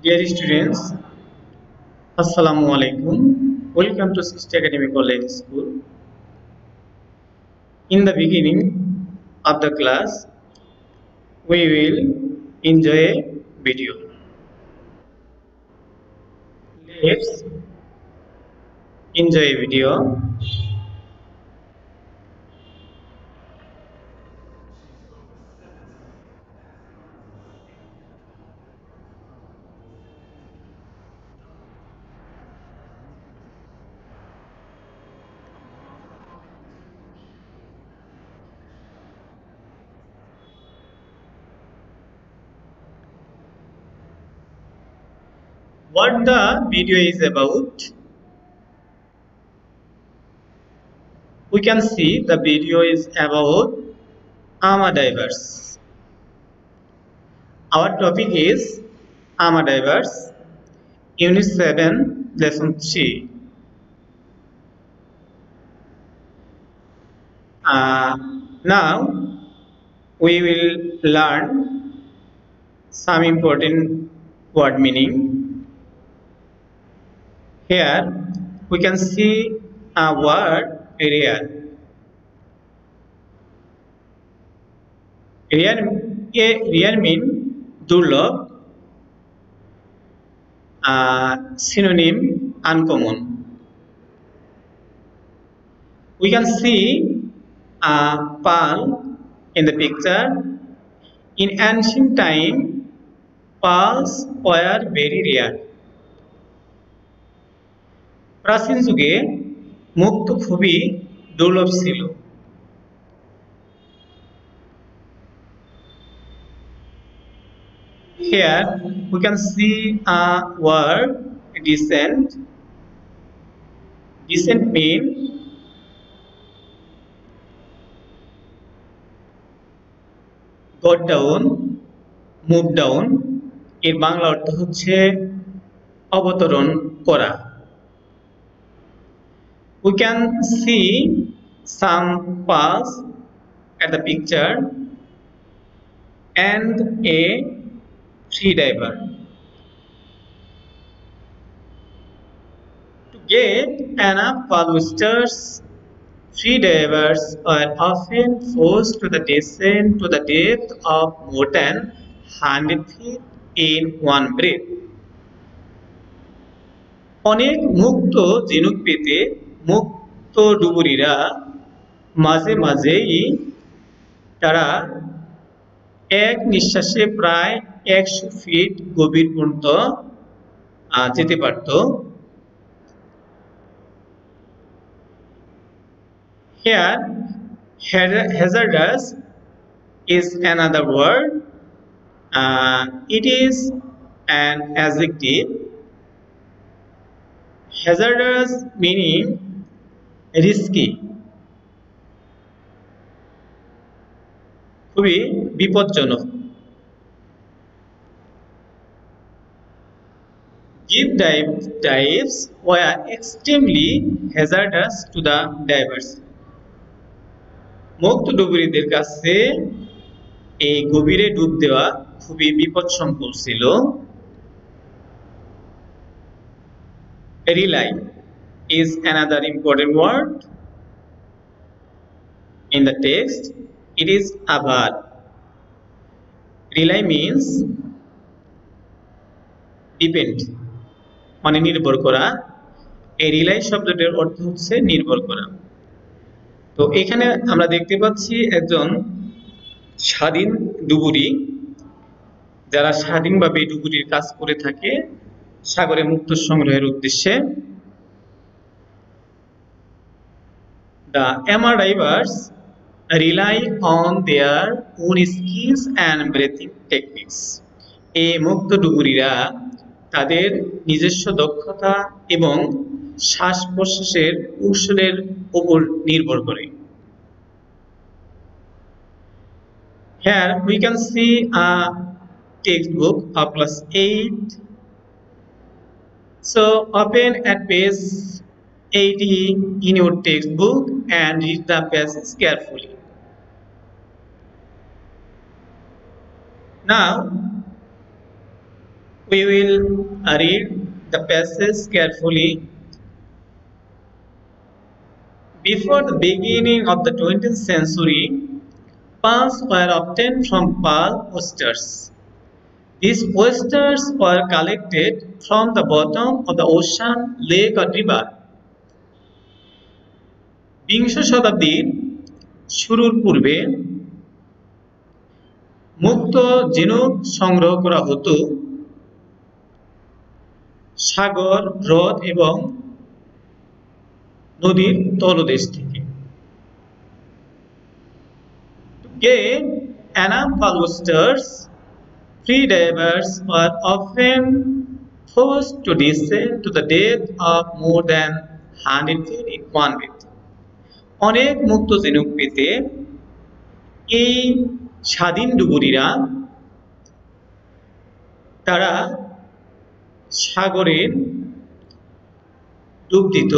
Dear students, Assalamu alaikum. Welcome to Sixth Academy College School. In the beginning of the class, we will enjoy a video. Let's enjoy video. What the video is about? We can see the video is about AMA divers. Our topic is AMA divers, Unit 7, Lesson 3. Uh, now we will learn some important word meaning. Here we can see a word. Rare, a rare mean durlab, uh, synonym uncommon. We can see a pearl in the picture. In ancient time, pearls were very rare. প্রাচীন যুগে মুক্ত খুবই দুর্লভ ছিল Here we can see a word descent. Descent mean got down, move down. এর বাংলা অর্থ হচ্ছে অবতরণ করা we can see some pearls at the picture and a free diver. To get enough pearl oysters, free divers are often forced to the descent to the depth of more than 100 feet in one breath. অনেক মুক্ত ঝিনুক পেতে মুক্ত ডুবুরিরা মাঝে মাঝেই তারা এক নিঃশ্বাসে প্রায় একশো ফিট গভীর পর্যন্ত যেতে পারত। Here hazardous is another word it is an adjective hazardous meaning risky খুবই বিপজ্জনক। Deep dive dives were extremely hazardous to the divers. মুক্ত ডুবুরিদের কাছে এই গভীরে ডুব দেওয়া খুবই বিপদসম্কুল ছিল। Rely is another important word in the text. It is abar. Rely means depend মানে নির্ভর করা এই রিলাই শব্দটির অর্থ হচ্ছে নির্ভর করা তো এখানে আমরা দেখতে পাচ্ছি একজন স্বাধীন ডুবুরি, যারা স্বাধীনভাবে ডুবুরির কাজ করে থাকে সাগরে মুক্ত সংগ্রহের উদ্দেশ্যে The Emma divers rely on their own skills and breathing techniques. এই মুক্ত ডুবুরিরা তাদের নিজস্ব দক্ষতা এবং শ্বাস প্রশ্বাসের কৌশলের উপর নির্ভর করে Here we can see a textbook of class 8. So open at page 80 in your textbook and read the passage carefully. Now, We will read the passage carefully. Before the beginning of the 20th century, pearls were obtained from pearl oysters. These oysters were collected from the bottom of the ocean, lake or river. বিংশ শতাব্দীর শুরুর পূর্বে মুক্ত জিনুক সংগ্রহ করা হতো সাগর, হ্রদ এবং নদীর তলদেশ থেকে। কে? Anam pearl oysters free divers are often forced to dive to the death of more than hundred in অনেক মুক্ত ঝিনুক পেতে এই স্বাধীন ডুবুরিরা তারা সাগরের ডুব দিত।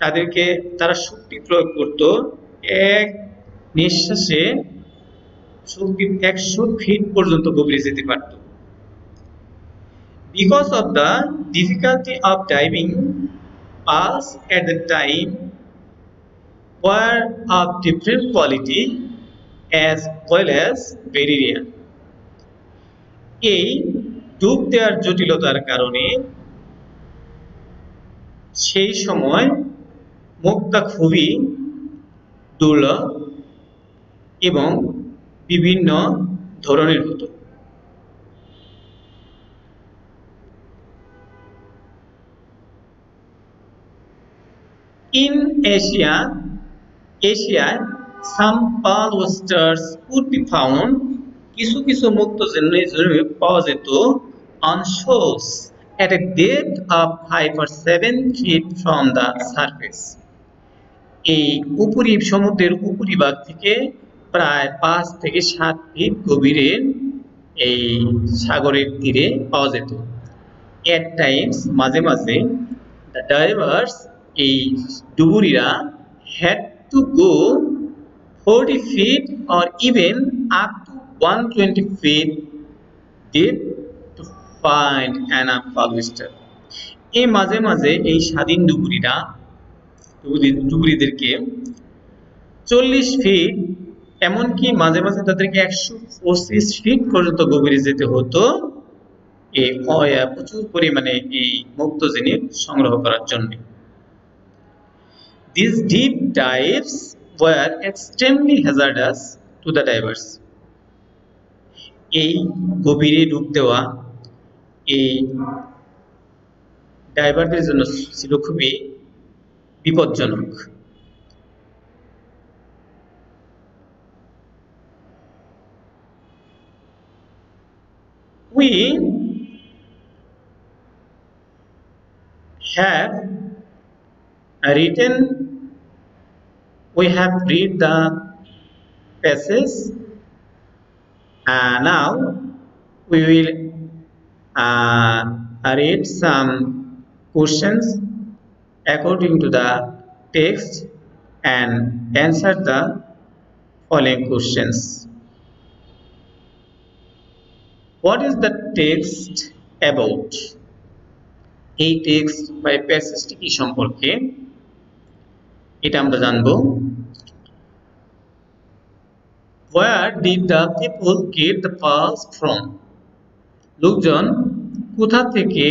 তাদেরকে তারা শক্তি প্রয়োগ করত। এক নিঃশ্বাসে শক্তি একশো ফিট পর্যন্ত গভীরে যেতে পারত। Because of the difficulty of diving pearls at the time of different quality as well as very rare এই ডুব দেওয়ার জটিলতার কারণে সেই সময় মুক্তা খুবই দুর্লভ এবং বিভিন্ন ধরনের হতো। In Asia, Asia, some pearl oysters could be found কিছু কিছু মুক্ত জেনে পাওয়া যেত on shores at a depth of 5 or 7 feet the surface. এই উপরি সমুদ্রের উপরিভাগ থেকে প্রায় পাঁচ থেকে সাত ফিট গভীরে এই সাগরের তীরে পাওয়া যেত এট টাইমস মাঝে মাঝে দ্য ডাইভার্স এই ডুবুরিরা had go forty feet or even up to one twenty feet deep to find an pearl oyster এই মাঝে মাঝে এই স্বাধীন ডুবুরিরা ডুবুরিদেরকে চল্লিশ ফিট এমনকি মাঝে মাঝে তাদেরকে একশো পঁচিশ ফিট পর্যন্ত গভীরে যেতে হতো, এই প্রচুর পরিমাণে এই মুক্ত জিনিস সংগ্রহ করার জন্য। These deep dives were extremely hazardous to the divers. এই গভীরে ডুব দেওয়া এই ডাইভারদের জন্য ছিল খুবই বিপজ্জনক we have written we have read the passage uh, now we will uh, read some questions according to the text and answer the following questions what is the text about এই টেক্সট বা প্যাসেজটি কি সম্পর্কে এটা আমরা জানব। Where did the people get the pearls from? লোকজন কোথা থেকে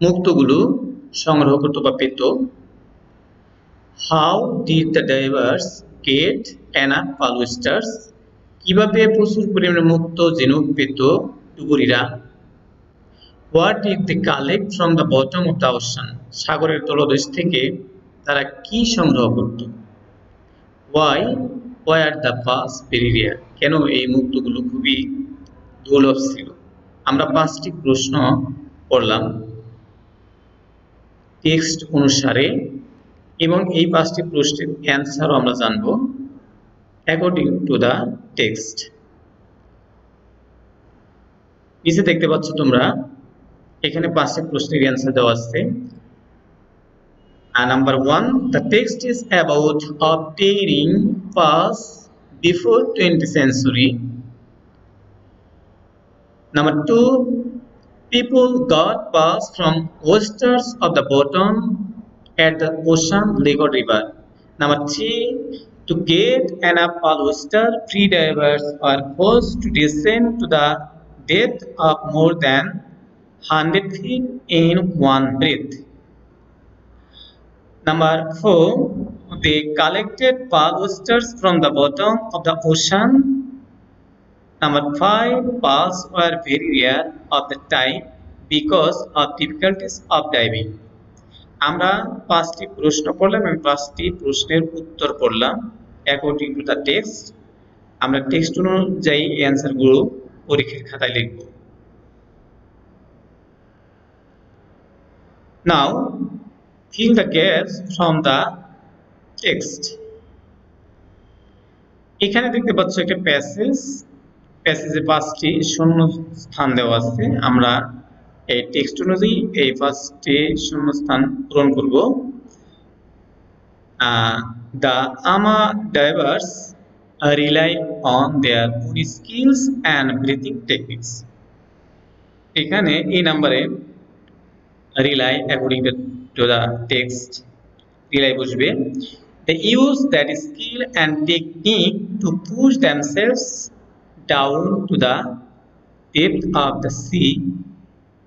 মুক্তগুলো সংগ্রহ করত বা পেত? How did the divers get Anna pearl oysters কীভাবে প্রচুর পরিমাণে মুক্ত জেনুক পেত ডুবুরিরা? What did they collect from the bottom of the ocean সাগরের তলদেশ থেকে তারা কি সংগ্রহ করত? ওয়াই ওয়ার দ্য পাস পেরিরিয়া কেন এই মুক্তগুলো খুবই দুর্লভ ছিল? আমরা পাঁচটি প্রশ্ন করলাম টেক্সট অনুসারে এবং এই পাঁচটি প্রশ্নের অ্যান্সারও আমরা জানব অ্যাকর্ডিং টু দ্য টেক্সট নিচে দেখতে পাচ্ছ তোমরা, এখানে পাঁচটি প্রশ্নের অ্যান্সার দেওয়া আছে। And number one, the text is about obtaining pass before 20th century. Number two, people got pass from oysters of the bottom at the ocean or river. Number three, to get enough oyster, free divers are forced to descend to the depth of more than 100 feet in one breath. Number four, they collected pearl oysters from the bottom of the ocean. Number five, pearls were very rare of the time because of difficulties of diving. আমরা পাঁচটি প্রশ্ন পড়লাম এবং পাঁচটি প্রশ্নের উত্তর পড়লাম according to the text আমরা টেক্সট অনুযায়ী অ্যান্সারগুলো পরীক্ষার খাতায় লিখব নাও fill the gaps from the text. এখানে দেখতে পাচ্ছ একটা প্যাসেজ। প্যাসেজে পাঁচটি শূন্য স্থান দেওয়া আছে। আমরা এই টেক্সট অনুযায়ী এই পাঁচটি শূন্য স্থান পূরণ করব। The Ama divers rely on their skills and breathing techniques এখানে এই নাম্বারে rely according the text rely বসবে they use that skill and technique to push themselves down to the depth of the sea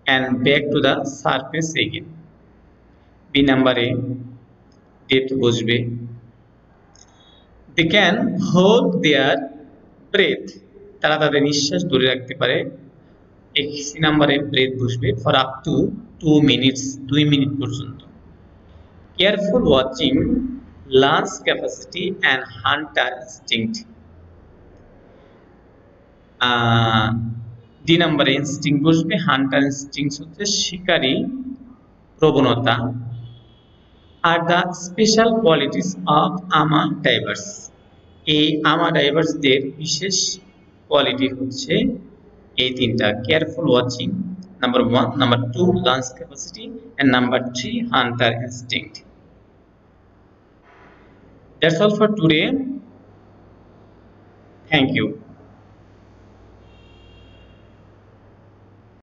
and back to the surface again b নাম্বারে depth বসবে they can hold their breath তারা তাদের নিঃশ্বাস ধরে রাখতে পারে C নাম্বারে ব্রেথ বসবে for up to two minutes দুই মিনিট পর্যন্ত। Careful watching lung capacity and hunter instinct D নাম্বারে ইনস্টিং বসবে হান্টার ইনস্টিংস হচ্ছে শিকারী প্রবণতা। আর the special qualities of Ama divers এই আমা ডাইভার্সদের বিশেষ কোয়ালিটি হচ্ছে এই তিনটা careful watching number one number two lung capacity and number three hunter instinct That's all for today. Thank you.